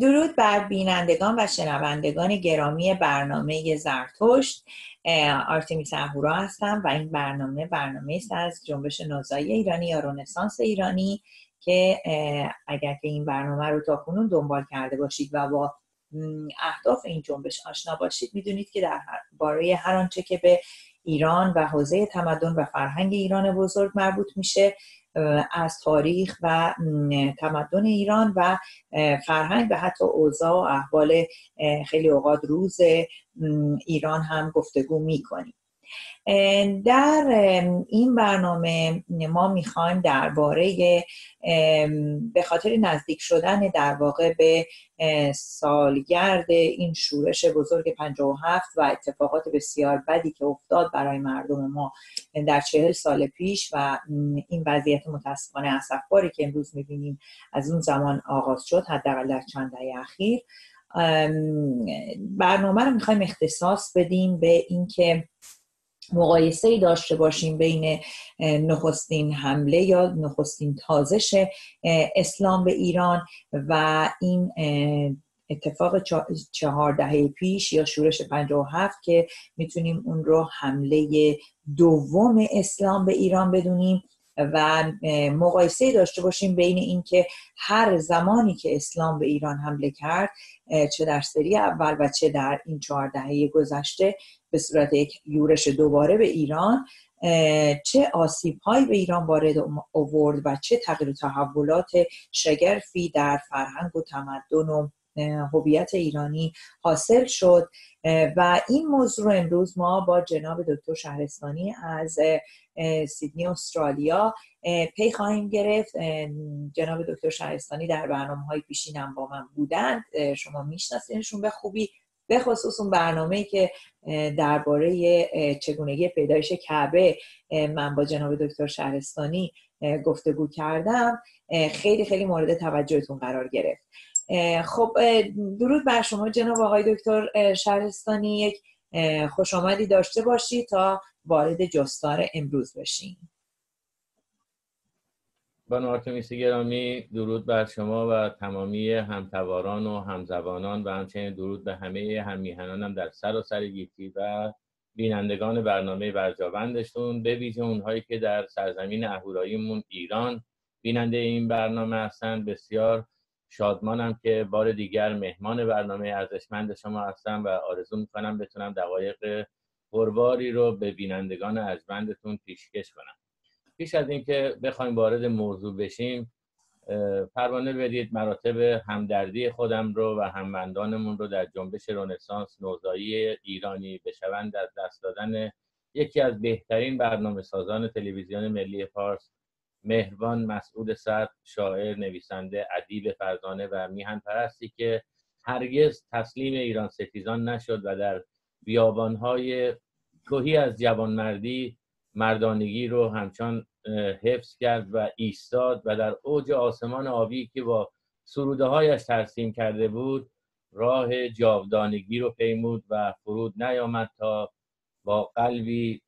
درود بر بینندگان و شنوندگان گرامی برنامه زرتشت. آرتمیس اهورا هستم و این برنامه برنامه است از جنبش نوزایی ایرانی یا رونسانس ایرانی که اگر که این برنامه رو تا کنون دنبال کرده باشید و با اهداف این جنبش آشنا باشید می‌دونید که در باره هر آنچه که به ایران و حوزه تمدن و فرهنگ ایران بزرگ مربوط میشه از تاریخ و تمدن ایران و فرهنگ و حتی اوضاع و احوال خیلی اوقات روز ایران هم گفتگو می‌کنیم. در این برنامه ما می‌خوایم درباره به خاطر نزدیک شدن در واقع به سالگرد این شورش بزرگ 57 و اتفاقات بسیار بدی که افتاد برای مردم ما در چهل سال پیش و این وضعیت متاسفانه اسفباری که امروز می‌بینیم از اون زمان آغاز شد حداقل در چند دهه اخیر برنامه رو می‌خوایم اختصاص بدیم به اینکه مقایسه ای داشته باشیم بین نخستین حمله یا نخستین تازش اسلام به ایران و این اتفاق چهار دهه پیش یا شورش 57 که می‌تونیم اون رو حمله دوم اسلام به ایران بدونیم و مقایسه داشته باشیم بین اینکه هر زمانی که اسلام به ایران حمله کرد چه در سری اول و چه در این چهار دهه گذشته به صورت یک یورش دوباره به ایران چه آسیب هایی به ایران وارد آورد و چه تغییر و تحولات شگرفی در فرهنگ و تمدن و هویت ایرانی حاصل شد. و این موضوع رو امروز ما با جناب دکتر شهرستانی از سیدنی استرالیا پی خواهیم گرفت. جناب دکتر شهرستانی در برنامه های پیشینم با من بودند. شما میشناسینشون به خوبی. به خصوص اون برنامه که درباره چگونگی پیدایش کعبه من با جناب دکتر شهرستانی گفتگو کردم خیلی خیلی مورد توجهتون قرار گرفت. خب درود بر شما جناب آقای دکتر شهرستانی. یک خوش آمدی داشته باشید تا وارد جستار امروز بشیم. بانو آرتمیس گرامی درود بر شما و تمامی همتواران و همزبانان و همچنین درود به همه همیهنانم در سر و سر گیتی و بینندگان برنامه برجاوندشون به ویژه اونهایی که در سرزمین اهوراییمون ایران بیننده این برنامه هستند بسیار شادمانم که بار دیگر مهمان برنامه ارزشمند شما هستم و آرزو می‌کنم بتونم دقایق قرباری رو به بینندگان ارجمندتون پیشکش کنم. پیش از اینکه بخوایم وارد موضوع بشیم پروانه بدید مراتب همدردی خودم رو و هموندانمون رو در جنبش رونسانس نوزایی ایرانی بشوند در دست دادن یکی از بهترین برنامه سازان تلویزیون ملی فارس مهربان مسعود سعد شاعر نویسنده ادیب فرزانه و میهن پرستی که هرگز تسلیم ایران ستیزان نشد و در بیابانهای توهی از جوانمردی مردانگی رو همچون حفظ کرد و ایستاد و در اوج آسمان آبی که با سروده هایش ترسیم کرده بود راه جاودانگی رو پیمود و فرود نیامد تا با قلبی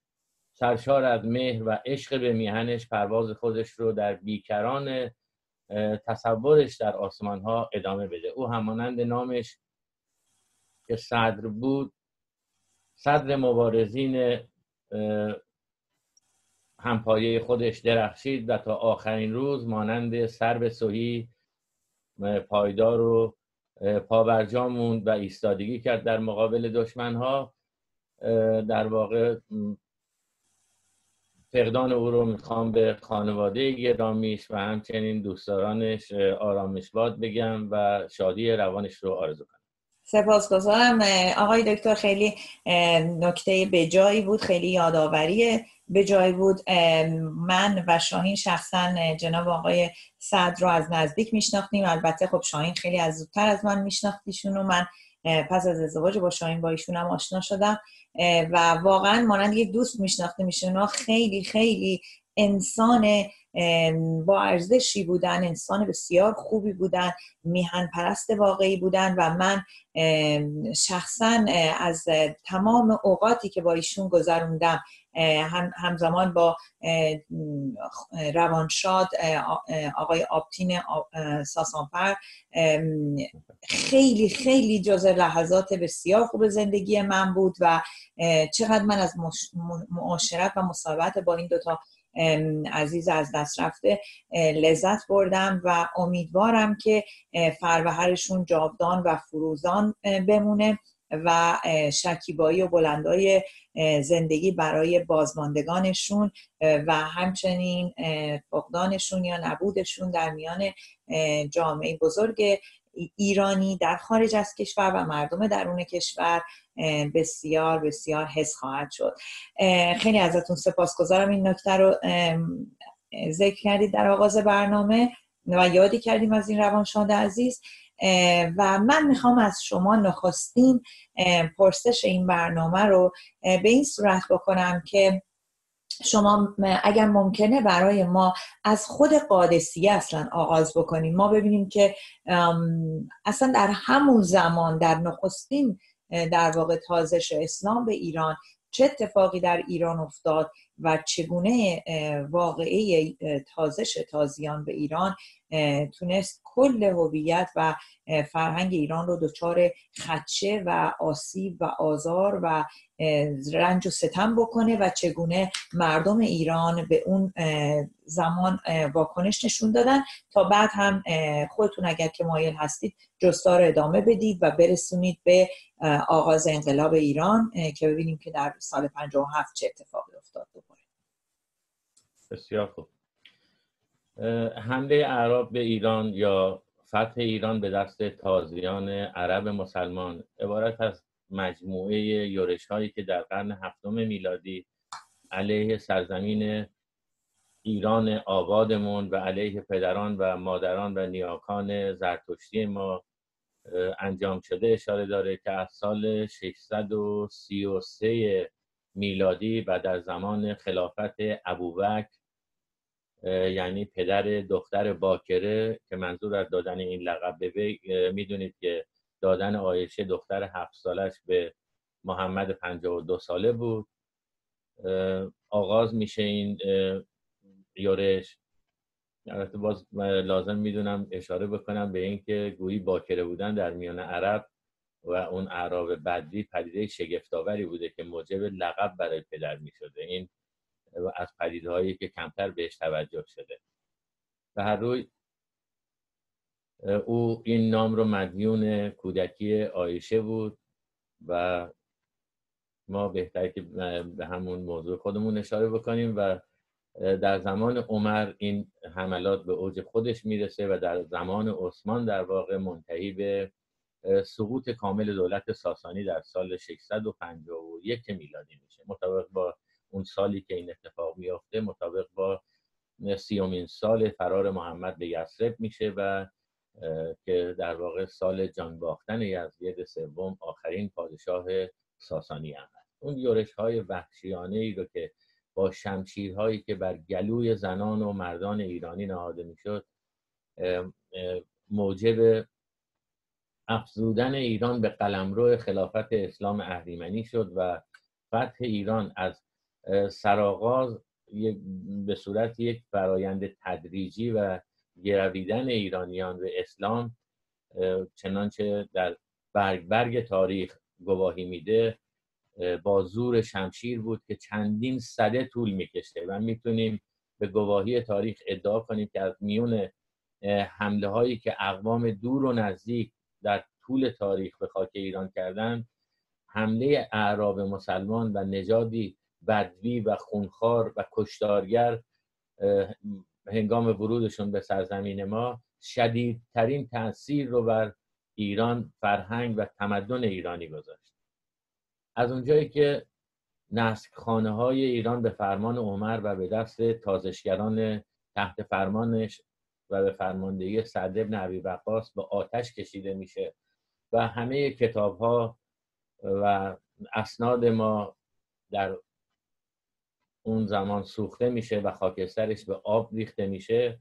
سرشار از مهر و عشق به میهنش پرواز خودش رو در بیکران تصورش در آسمان ها ادامه بده. او همانند نامش که صدر بود صدر مبارزین همپایه خودش درخشید و تا آخرین روز مانند سر سوهی پایدار و پاورجا موند و ایستادگی کرد در مقابل دشمنها. در واقع فقدان او رو می‌خوام به خانواده گرامیش و همچنین دوستدارانش آرامش باد بگم و شادی روانش رو آرزو کنم. سپاسگزارم آقای دکتر. خیلی نکته به جایی بود خیلی یادآوری به جای بود من و شاهین شخصا جناب آقای صد رو از نزدیک میشناختیم. البته خب شاهین خیلی از زودتر از من میشناختیشون و من پس از ازدواج با شاهین با ایشون هم آشنا شدم. و واقعا مانند یک دوست میشناخته میشون خیلی خیلی انسان با ارزشی بودن انسان بسیار خوبی بودن میهن پرست واقعی بودن و من شخصا از تمام اوقاتی که با ایشون گذروندم همزمان با روانشاد آقای آبتین ساسانفر. خیلی خیلی جز لحظات بسیار خوب زندگی من بود و چقدر من از معاشرت و مصاحبت با این دوتا عزیز از دست رفته لذت بردم و امیدوارم که فروهرشون جاودان و فروزان بمونه. و شکیبایی و بلندای زندگی برای بازماندگانشون و همچنین فقدانشون یا نبودشون در میان جامعه بزرگ ایرانی در خارج از کشور و مردم درون کشور بسیار بسیار حس خواهد شد. خیلی ازتون سپاسگزارم این نکته رو ذکر کردید در آغاز برنامه و یادی کردیم از این روانشاد عزیز. و من می‌خوام از شما نخستین پرسش این برنامه رو به این صورت بکنم که شما اگر ممکنه برای ما از خود قادسیه اصلا آغاز بکنیم. ما ببینیم که اصلا در همون زمان در نخستین در واقع تازش اسلام به ایران چه اتفاقی در ایران افتاد. و چگونه واقعه تازش تازیان به ایران تونست کل هویت و فرهنگ ایران رو دچار خدشه و آسیب و آزار و رنج و ستم بکنه و چگونه مردم ایران به اون زمان واکنش نشون دادن تا بعد هم خودتون اگر که مایل هستید جستار ادامه بدید و برسونید به آغاز انقلاب ایران که ببینیم که در سال 57 چه اتفاقی افتاد بسیار خوب. حمله اعراب به ایران یا فتح ایران به دست تازیان عرب مسلمان عبارت از مجموعه یورش هایی که در قرن هفتم میلادی علیه سرزمین ایران آبادمون و علیه پدران و مادران و نیاکان زرتشتی ما انجام شده اشاره داره که از سال 633 میلادی و در زمان خلافت ابوبکر یعنی پدر دختر باکره که منظور از دادن این لقب به می‌دونید که دادن آیشه دختر هفت سالش به محمد 52 ساله بود. آغاز میشه این یورش. البته باز لازم می‌دونم اشاره بکنم به اینکه گویی باکره بودن در میان عرب و اون اعراب بدری پدیده شگفتآوری بوده که موجب لقب برای پدر می‌شده. این از پدیده هایی که کمتر بهش توجه شده. به هر روی او این نام رو مدیون کودکی آیشه بود و ما بهتر که به همون موضوع خودمون اشاره بکنیم و در زمان عمر این حملات به اوج خودش می‌رسه و در زمان عثمان در واقع منتهی به سقوط کامل دولت ساسانی در سال 651 میلادی میشه. مطابق با اون سالی که این اتفاق میافته مطابق با سیومین سال فرار محمد به یثرب میشه و که در واقع سال جان باختن یزید سوم آخرین پادشاه ساسانی هم اون یورش های وحشیانه ای رو که با شمشیرهایی که بر گلوی زنان و مردان ایرانی نهاده می‌شد موجب افزودن ایران به قلمرو خلافت اسلام اهریمنی شد و فتح ایران از سرآغاز به صورت یک فرایند تدریجی و گرویدن ایرانیان به اسلام چنانچه در برگ برگ تاریخ گواهی میده با زور شمشیر بود که چندین صده طول میکشته و می‌تونیم به گواهی تاریخ ادعا کنیم که از میون حمله هایی که اقوام دور و نزدیک در طول تاریخ به خاک ایران کردن حمله اعراب مسلمان و نژادی بدوی و خونخوار و کشتارگر هنگام ورودشون به سرزمین ما شدیدترین تاثیر رو بر ایران فرهنگ و تمدن ایرانی گذاشت. از اونجایی که نسک خانه های ایران به فرمان عمر و به دست تازشگران تحت فرمانش و به فرماندهی سعد ابن عبی وقاص به آتش کشیده میشه و همه کتاب ها و اسناد ما در اون زمان سوخته میشه و خاکسترش به آب ریخته میشه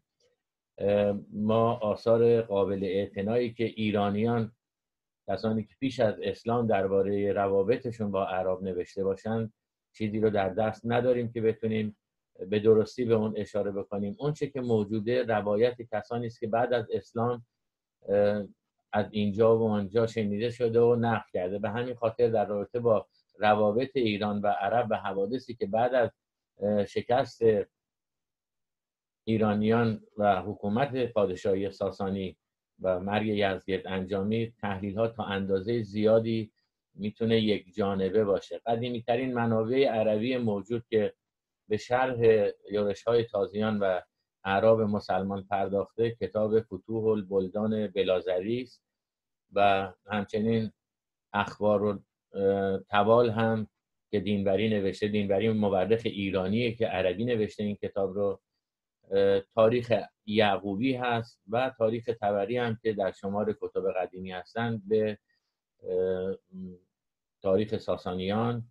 ما آثار قابل اعتنایی که ایرانیان کسانی که پیش از اسلام درباره روابطشون با عرب نوشته باشند چیزی رو در دست نداریم که بتونیم به درستی به اون اشاره بکنیم. اون چه که موجوده روایت کسانی است که بعد از اسلام از اینجا و آنجا شنیده شده و نقل کرده. به همین خاطر در رابطه با روابط ایران و عرب و حوادثی که بعد از شکست ایرانیان و حکومت پادشاهی ساسانی و مرگ یزدگرد انجامی تحلیل ها تا اندازه زیادی می‌تونه یک جانبه باشه. قدیمی ترین منابع عربی موجود که به شرح یورش های تازیان و عرب مسلمان پرداخته کتاب فتوح البلدان بلازری است و همچنین اخبار و توال هم که دینبری نوشته دینبری مورخ ایرانیه که عربی نوشته این کتاب رو. تاریخ یعقوبی هست و تاریخ تبری هم که در شمار کتب قدیمی هستند به تاریخ ساسانیان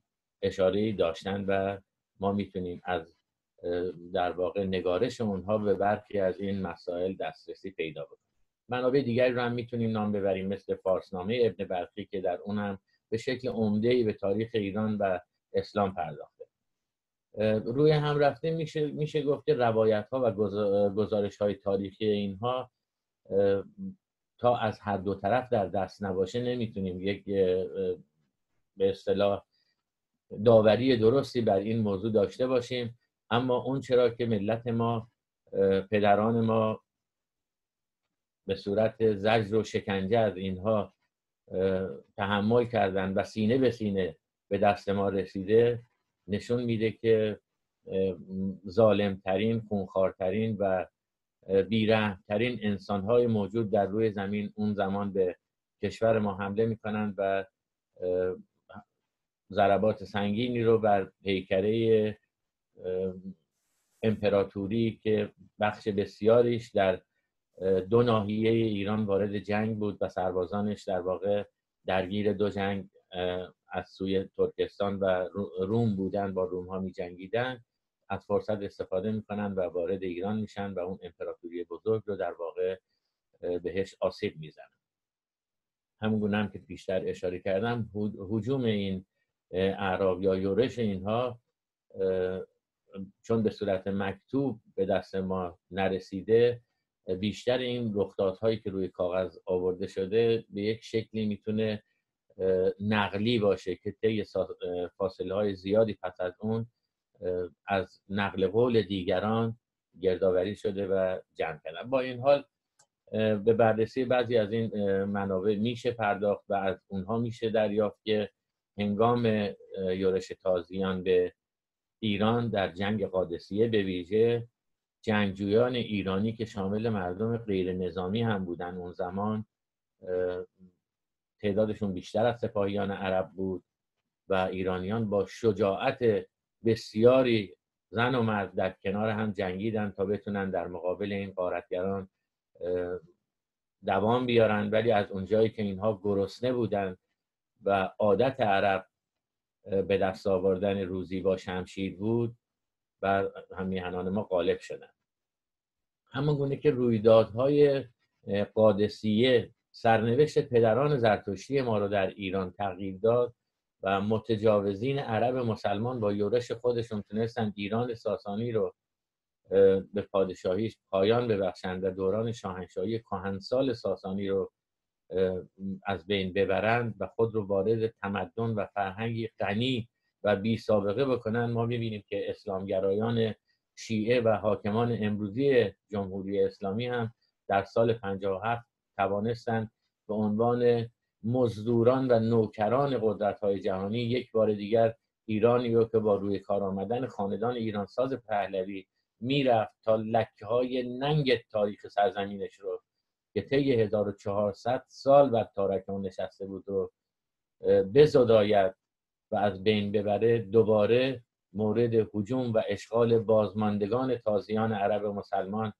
اشاره داشتن و ما می‌تونیم از در واقع نگارش اونها به برخی از این مسائل دسترسی پیدا بکنیم. منابع دیگری رو هم می‌تونیم نام ببریم مثل فارسنامه ابن برقی که در اون هم به شکل عمده به تاریخ ایران و اسلام پرداخته. روی هم رفته میشه, میشه گفت که روایت ها و گزارش های تاریخی اینها تا از هر دو طرف در دست نباشه نمی‌تونیم یک به اصطلاح داوری درستی بر این موضوع داشته باشیم. اما اون چرا که ملت ما پدران ما به صورت زجر و شکنجه از اینها تحمل کردن و سینه به سینه به دست ما رسیده نشون میده که ظالمترین خونخوارترین و بیرحمترین انسانهای موجود در روی زمین اون زمان به کشور ما حمله می‌کنند و ضربات سنگینی رو بر پیکره امپراتوری که بخش بسیاریش در دو ناحیه ایران وارد جنگ بود و سربازانش در واقع درگیر دو جنگ از سوی ترکستان و روم بودن با روم ها می جنگیدن از فرصت استفاده می‌کنن و وارد ایران میشن و اون امپراتوری بزرگ رو در واقع بهش آسیب می‌زنن. همون هم که بیشتر اشاره کردم حجوم این اعراب یا یورش اینها چون به صورت مکتوب به دست ما نرسیده بیشتر این رخدادهایی که روی کاغذ آورده شده به یک شکلی می‌تونه نقلی باشه که طی فاصله های زیادی پس از اون از نقل قول دیگران گردآوری شده و جمع کردن. با این حال به بررسی بعضی از این منابع میشه پرداخت و از اونها میشه دریافت که هنگام یورش تازیان به ایران در جنگ قادسیه به ویژه جنگجویان ایرانی که شامل مردم غیر نظامی هم بودن اون زمان تعدادشون بیشتر از سپاهیان عرب بود و ایرانیان با شجاعت بسیاری زن و مرد در کنار هم جنگیدن تا بتونن در مقابل این قارتگران دوام بیارن. ولی از اونجایی که اینها گرسنه بودن و عادت عرب به دست آوردن روزی با شمشیر بود بر همیهنان ما غالب شدن. همون گونه که رویدادهای قادسیه سرنوشت پدران زرتشتی ما رو در ایران تغییر داد و متجاوزین عرب مسلمان با یورش خودشون تونستن ایران ساسانی رو به پادشاهیش پایان ببخشند و دوران شاهنشاهی کهنسال ساسانی رو از بین ببرند و خود رو وارد تمدن و فرهنگی غنی و بی سابقه بکنن. ما می‌بینیم که اسلامگرایان شیعه و حاکمان امروزی جمهوری اسلامی هم در سال 57 توانستند به عنوان مزدوران و نوکران قدرت های جهانی یک بار دیگر ایرانی رو که با روی کار آمدن خاندان ایرانساز پهلوی می‌رفت تا لکه های ننگ تاریخ سرزمینش رو که طی 1400 سال بعد تارک اون نشسته بود رو بزداید و از بین ببره دوباره مورد حجوم و اشغال بازماندگان تازیان عرب مسلمان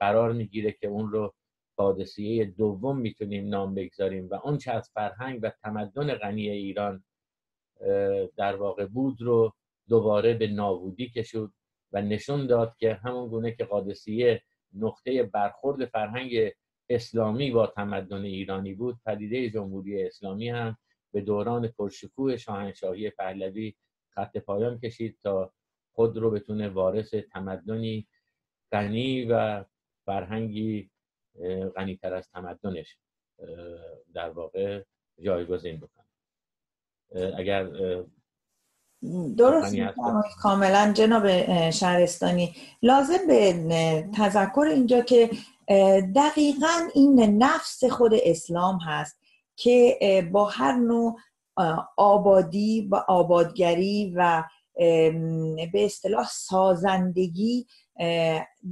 قرار می‌گیره که اون رو قادسیه دوم می‌تونیم نام بگذاریم و اون چه از فرهنگ و تمدن غنی ایران در واقع بود رو دوباره به نابودی کشود و نشون داد که همون گونه که قادسیه نقطه برخورد فرهنگ اسلامی با تمدن ایرانی بود پدیده جمهوری اسلامی هم به دوران پرشکوه شاهنشاهی پهلوی خط پایان کشید تا خود رو بتونه وارث تمدنی غنی و فرهنگی غنیتر از تمدنش در واقع جایگزین بکنه. اگر درست کاملا جناب شهرستانی لازم به تذکر اینجا که دقیقا این نفس خود اسلام هست که با هر نوع آبادی و آبادگری و به اصطلاح سازندگی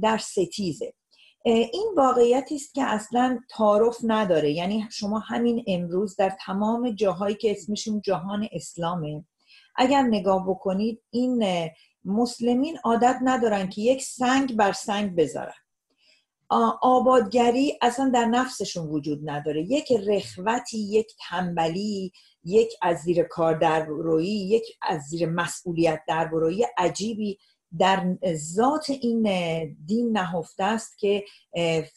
در ستیزه. این واقعیتی است که اصلا تعارف نداره. یعنی شما همین امروز در تمام جاهایی که اسمشون جهان اسلامه اگر نگاه بکنید این مسلمین عادت ندارن که یک سنگ بر سنگ بذارن. آبادگری اصلا در نفسشون وجود نداره. یک رخوتی یک تنبلی یک از زیر کار در روی یک از زیر مسئولیت در روی عجیبی در ذات این دین نهفته است که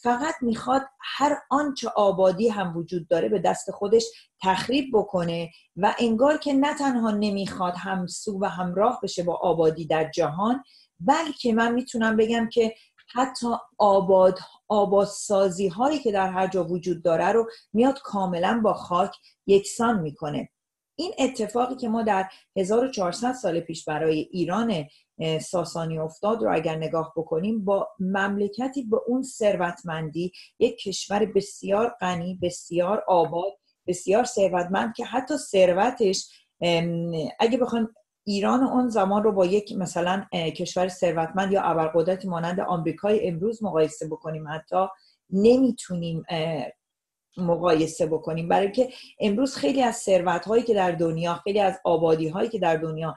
فقط می‌خواد هر آنچه آبادی هم وجود داره به دست خودش تخریب بکنه و انگار که نه تنها نمی‌خواد همسو و همراه بشه با آبادی در جهان بلکه من می‌تونم بگم که حتی آباد آبادسازی هایی که در هر جا وجود داره رو میاد کاملا با خاک یکسان می‌کنه. این اتفاقی که ما در 1400 سال پیش برای ایران ساسانی افتاد رو اگر نگاه بکنیم با مملکتی به اون ثروتمندی یک کشور بسیار غنی بسیار آباد بسیار ثروتمند که حتی ثروتش اگه بخوایم ایران اون زمان رو با یک مثلا کشور ثروتمند یا ابرقدرتی مانند آمریکای امروز مقایسه بکنیم حتی نمی‌تونیم مقایسه بکنیم. برای که امروز خیلی از ثروت هایی که در دنیا خیلی از آبادی هایی که در دنیا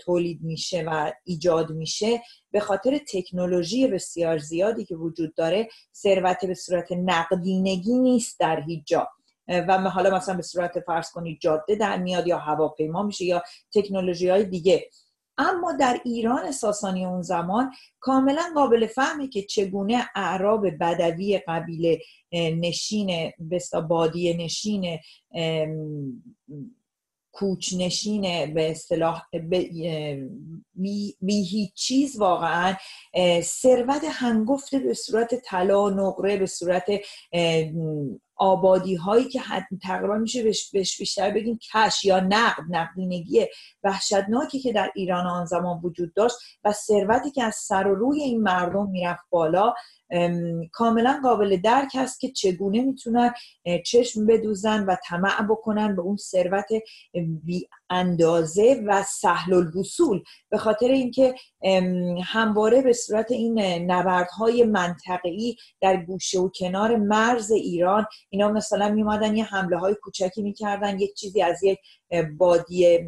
تولید میشه و ایجاد میشه به خاطر تکنولوژی بسیار زیادی که وجود داره ثروت به صورت نقدینگی نیست در هیچ جا. و حالا مثلا به صورت فرض کنید جاده در میاد یا هواپیما میشه یا تکنولوژی های دیگه. اما در ایران ساسانی اون زمان کاملا قابل فهمه که چگونه اعراب بدوی قبیله نشین بادی نشین کوچنشین به اصطلاح بی, هیچ چیز واقعا ثروت هنگفته به صورت طلا نقره به صورت آبادی هایی که تقریبا میشه بهش بیشتر بگیم کش یا نقد نقدینگی وحشتناکی که در ایران آن زمان وجود داشت و ثروتی که از سر و روی این مردم می‌رفت بالا کاملا قابل درک است که چگونه می‌تونن چشم بدوزن و طمع بکنن به اون ثروت بی اندازه و سهل الوصول. به خاطر اینکه همواره به صورت این نبردهای منطقی در گوشه و کنار مرز ایران اینا مثلا میمادن یه حمله های کوچکی می‌کردن یک چیزی از یک بادی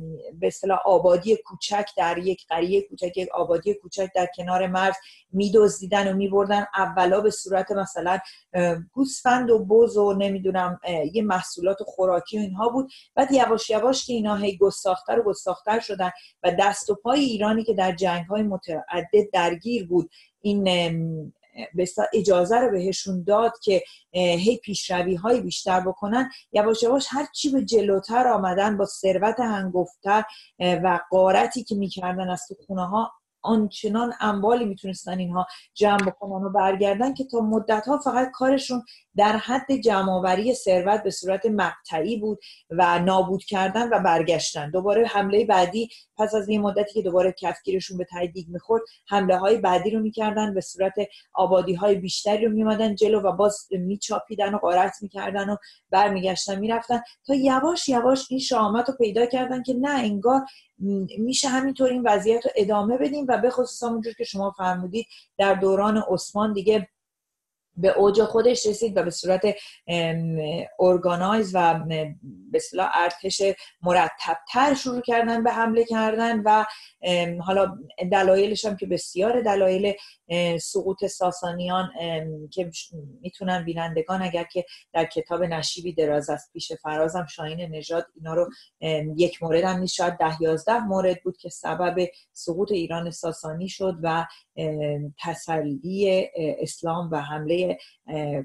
به اصطلاح آبادی کوچک در یک قریه کوچک یک آبادی کوچک در کنار مرز میدزدیدن و میبردن. اولا به صورت مثلا گوسفند و بز و نمی‌دونم یه محصولات خوراکی و اینها بود. بعد یواش یواش که اینا هی گستاختر و گستاختر شدن و دست و پای ایرانی که در جنگ های متعدد درگیر بود این اجازه رو بهشون داد که هی پیشروی های بیشتر بکنن. یواش یواش هر چی به جلوتر آمدن با ثروت هنگفتر و قارتی که می‌کردن از تو خونه ها آنچنان اموالی می‌تونستن اینها جمع بکنن و برگردن که تا مدت ها فقط کارشون در حد جمعآوری ثروت به صورت مقطعی بود و نابود کردن و برگشتن. دوباره حمله بعدی پس از این مدتی که دوباره کفگیرشون به تایید می‌خورد حمله های بعدی رو می‌کردن به صورت آبادی های بیشتری رو میمدن جلو و باز میچاپیدن و قارت می‌کردن و برمیگشتن می‌رفتن. تا یواش یواش این شامت رو پیدا کردن که نه انگار میشه همینطور این وضعیت رو ادامه بدیم و به خصوص همونجور که شما فرمودید در دوران عثمان دیگه به اوج خودش رسید و به صورت ارگانایز و به اصطلاح ارتش مرتبتر شروع کردن به حمله کردن و حالا دلایلش هم که بسیار دلایل سقوط ساسانیان که می‌تونن بینندگان اگر که در کتاب نشیبی دراز از پیش فرازم شاین نژاد اینا رو یک مورد هم نیست شاید ده یازده مورد بود که سبب سقوط ایران ساسانی شد و تسلی اسلام و حمله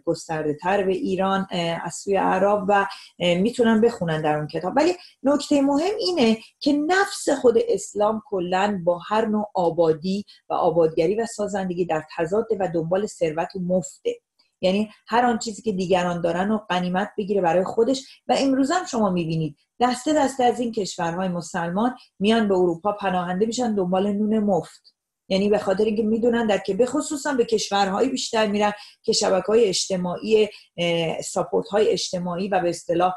گسترده تر به ایران از سوی عرب و می‌تونن بخونن در اون کتاب. ولی نکته مهم اینه که نفس خود اسلام کلا با هر نوع آبادی و آبادگری و سازندگی در تضاد و دنبال ثروت و مفته. یعنی هر آن چیزی که دیگران دارن و قنیمت بگیره برای خودش و امروز هم شما می‌بینید دسته دسته از این کشورهای مسلمان میان به اروپا پناهنده میشن دنبال نون مفت. یعنی به خاطر اینکه می‌دونن در که به خصوصا به کشورهای بیشتر میرن که شبکه های اجتماعی ساپورت های اجتماعی و به اصطلاح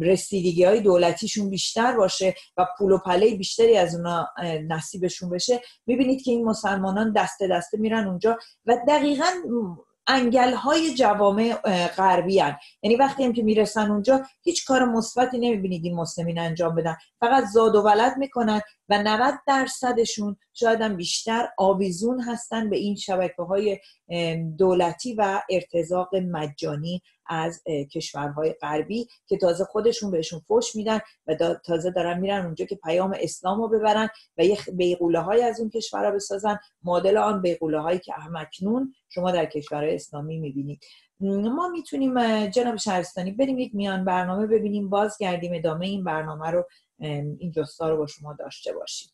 رسیدگی های دولتیشون بیشتر باشه و پول و پله بیشتری از اونا نصیبشون بشه می‌بینید که این مسلمانان دسته دسته میرن اونجا و دقیقا انگل های جوامع غربی هن. یعنی وقتی هم که می‌رسن اونجا هیچ کار مثبتی نمی‌بینید این مسلمین انجام بدن فقط زاد و ولد می‌کنن و 90 درصدشون شاید هم بیشتر آویزون هستن به این شبکه های دولتی و ارتزاق مجانی از کشورهای غربی که تازه خودشون بهشون فش میدن و تازه دارن میرن اونجا که پیام اسلام رو ببرن و یه بیغوله های از اون کشورها بسازن. مدل آن بیغوله هایی که همکنون شما در کشورهای اسلامی می‌بینید. ما می‌تونیم جناب شهرستانی بریم یک میان برنامه ببینیم. بازگردیم ادامه این برنامه رو این جستا رو با شما داشته باشیم.